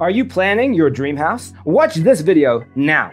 Are you planning your dream house? Watch this video now.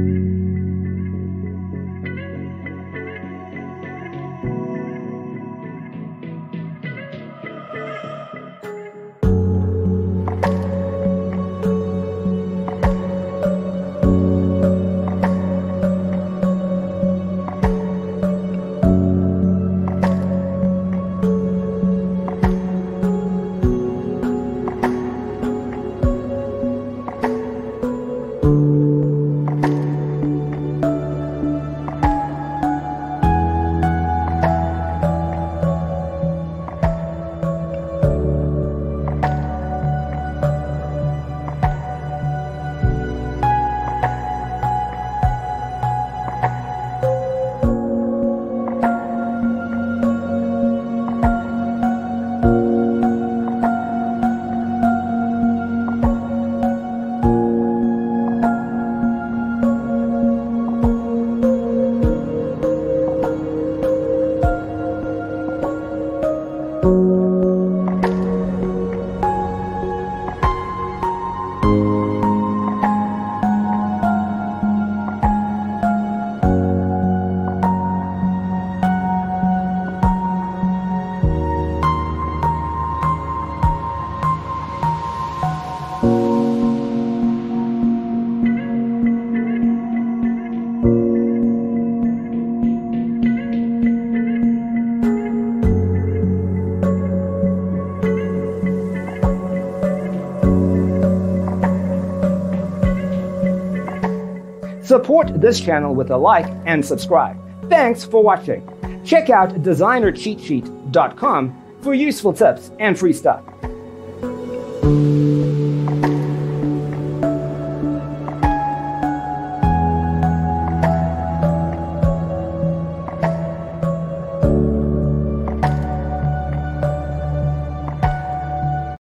Support this channel with a like and subscribe. Thanks for watching. Check out designercheatsheet.com for useful tips and free stuff.